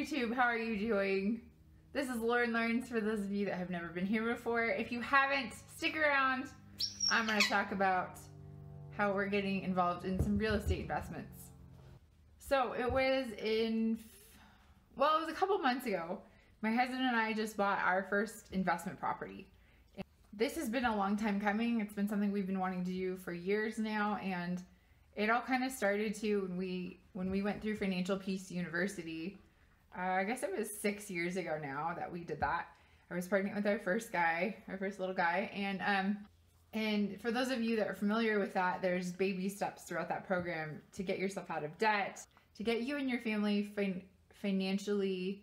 YouTube. How are you doing? This is Lauren Learns for those of you that have never been here before. If you haven't, stick around. I'm going to talk about how we're getting involved in some real estate investments. So it was in, well, it was a couple months ago. My husband and I just bought our first investment property. This has been a long time coming. It's been something we've been wanting to do for years now, and it all kind of started to when we when we went through Financial Peace University. Uh, I guess it was six years ago now that we did that. I was pregnant with our first guy, our first little guy, and um, and for those of you that are familiar with that, there's baby steps throughout that program to get yourself out of debt, to get you and your family fin- financially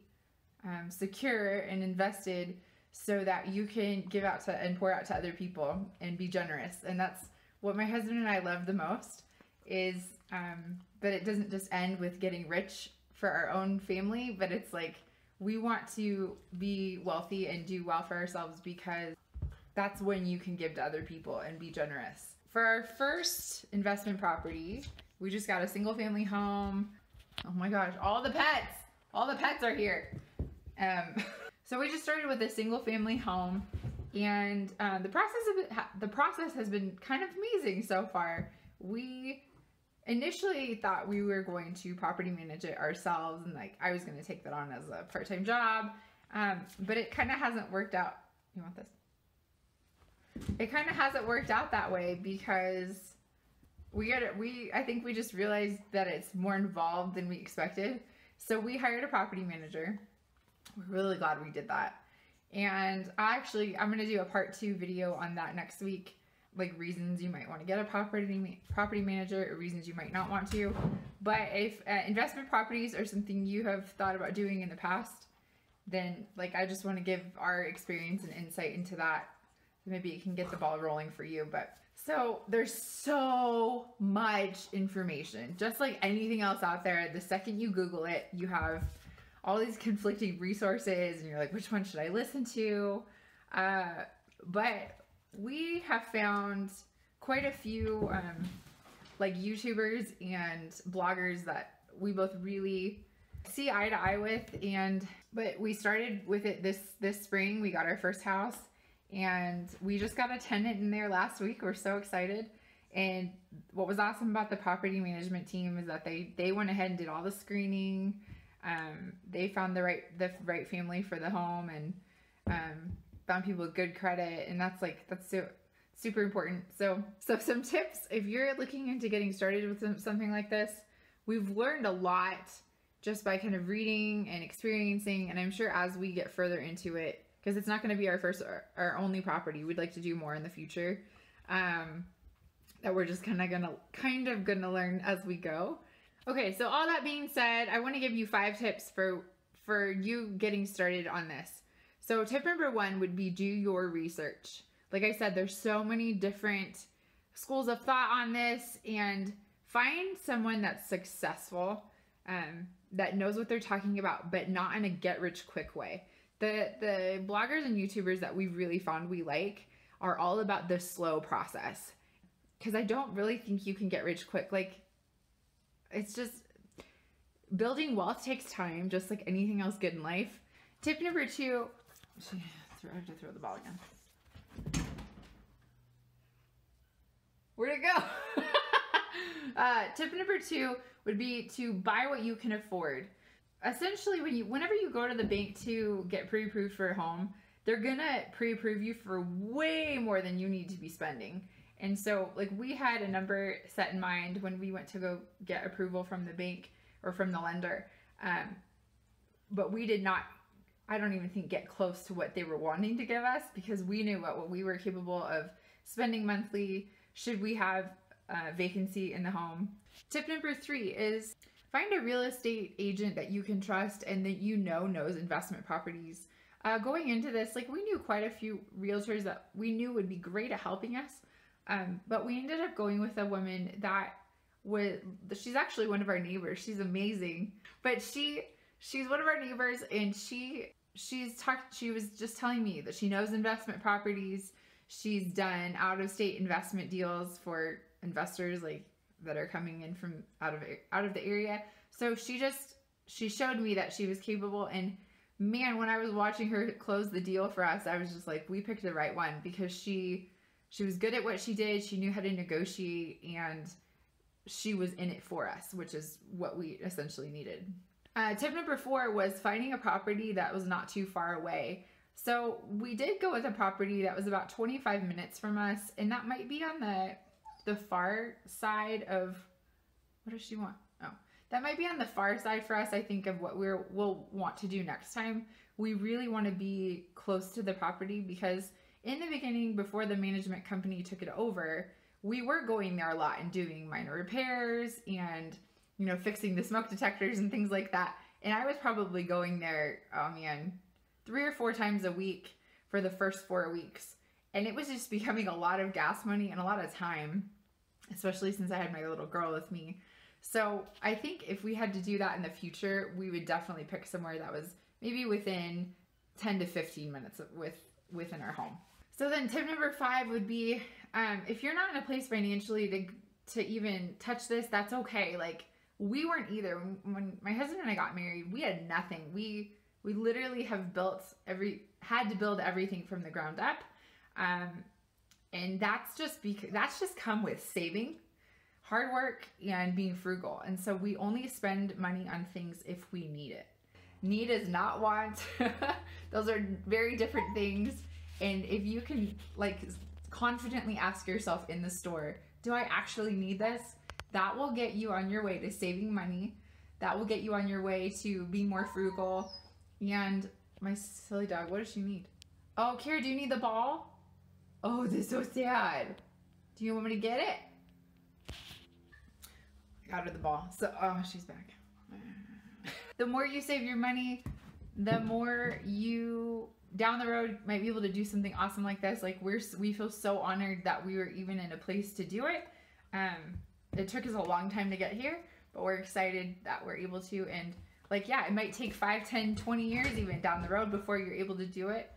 um, secure and invested so that you can give out to and pour out to other people and be generous. And that's what my husband and I love the most is um, that it doesn't just end with getting rich for our own family, but it's like we want to be wealthy and do well for ourselves because that's when you can give to other people and be generous. For our first investment property, we just got a single family home. Oh my gosh, all the pets, all the pets are here. Um, so we just started with a single family home and uh, the process of it, the process has been kind of amazing so far. We initially thought we were going to property manage it ourselves and like I was going to take that on as a part-time job. Um, but it kind of hasn't worked out. You want this? It kind of hasn't worked out that way because we got it. We, I think we just realized that it's more involved than we expected. So we hired a property manager. We're really glad we did that. And I actually, I'm going to do a part two video on that next week like reasons you might want to get a property property manager or reasons you might not want to. But if uh, investment properties are something you have thought about doing in the past, then like I just want to give our experience and insight into that. Maybe it can get the ball rolling for you. But so there's so much information, just like anything else out there. The second you Google it, you have all these conflicting resources, and you're like, which one should I listen to? Uh, but we have found quite a few um, like YouTubers and bloggers that we both really see eye to eye with and but we started with it this this spring. We got our first house and we just got a tenant in there last week. We're so excited. And what was awesome about the property management team is that they they went ahead and did all the screening. Um, they found the right the right family for the home and um, found people with good credit and that's like that's so super important. So so some tips if you're looking into getting started with some, something like this we've learned a lot just by kind of reading and experiencing and i'm sure as we get further into it because it's not going to be our first our, our, only property we'd like to do more in the future um that we're just kind of gonna kind of gonna learn as we go. Okay so all that being said i want to give you five tips for for you getting started on this so tip number one would be do your research. Like I said, there's so many different schools of thought on this and find someone that's successful, um, that knows what they're talking about, but not in a get rich quick way. The, the bloggers and YouTubers that we really found we like are all about the slow process. Cause I don't really think you can get rich quick. Like it's just building wealth takes time, just like anything else good in life. Tip number two, she, I have to throw the ball again. Where'd it go? uh, tip number two would be to buy what you can afford. Essentially, when you, whenever you go to the bank to get pre-approved for a home, they're gonna pre-approve you for way more than you need to be spending. And so, like, we had a number set in mind when we went to go get approval from the bank or from the lender. Um, but we did not I don't even think get close to what they were wanting to give us because we knew what, what we were capable of spending monthly should we have a vacancy in the home. Tip number three is find a real estate agent that you can trust and that you know knows investment properties. Uh, going into this, like we knew quite a few realtors that we knew would be great at helping us, um, but we ended up going with a woman that was, she's actually one of our neighbors. She's amazing, but she, she's one of our neighbors and she she's talked she was just telling me that she knows investment properties. She's done out of state investment deals for investors like that are coming in from out of out of the area. So she just she showed me that she was capable. And man when i was watching her close the deal for us i was just like we picked the right one because she she was good at what she did. She knew how to negotiate and she was in it for us which is what we essentially needed uh, tip number four was finding a property that was not too far away. So we did go with a property that was about 25 minutes from us and that might be on the the far side of what does she want? Oh that might be on the far side for us i think of what we're we'll want to do next time. We really want to be close to the property because in the beginning before the management company took it over we were going there a lot and doing minor repairs and you know fixing the smoke detectors and things like that and i was probably going there oh man three or four times a week for the first four weeks and it was just becoming a lot of gas money and a lot of time especially since I had my little girl with me. So I think if we had to do that in the future, we would definitely pick somewhere that was maybe within 10 to 15 minutes with within our home. So then tip number five would be um, if you're not in a place financially to to even touch this, that's okay. Like we weren't either. When my husband and I got married, we had nothing. We we literally have built every had to build everything from the ground up. Um, and that's just because that's just come with saving hard work and being frugal and so we only spend money on things if we need it need is not want those are very different things and if you can like confidently ask yourself in the store do i actually need this that will get you on your way to saving money that will get you on your way to being more frugal and my silly dog what does she need oh kara do you need the ball Oh, this is so sad. Do you want me to get it? I got her the ball. So, oh, she's back. the more you save your money, the more you down the road might be able to do something awesome like this. Like we're we feel so honored that we were even in a place to do it. Um, it took us a long time to get here, but we're excited that we're able to. And like, yeah, it might take 5, 10, 20 years even down the road before you're able to do it.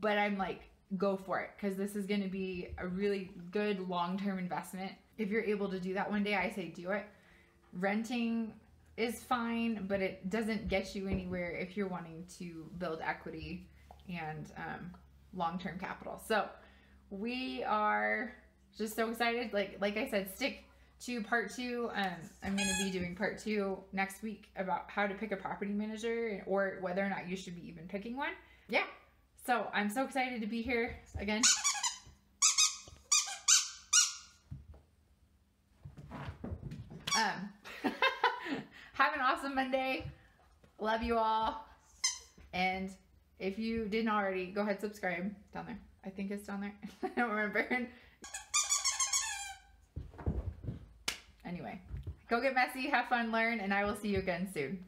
But I'm like go for it because this is going to be a really good long-term investment. If you're able to do that one day, I say do it. Renting is fine, but it doesn't get you anywhere if you're wanting to build equity and um, long-term capital. So we are just so excited. Like like I said, stick to part two. Um, I'm going to be doing part two next week about how to pick a property manager or whether or not you should be even picking one. Yeah, so I'm so excited to be here again. Um, have an awesome Monday. Love you all. And if you didn't already, go ahead subscribe down there. I think it's down there. I don't remember. Anyway, go get messy, have fun, learn, and I will see you again soon.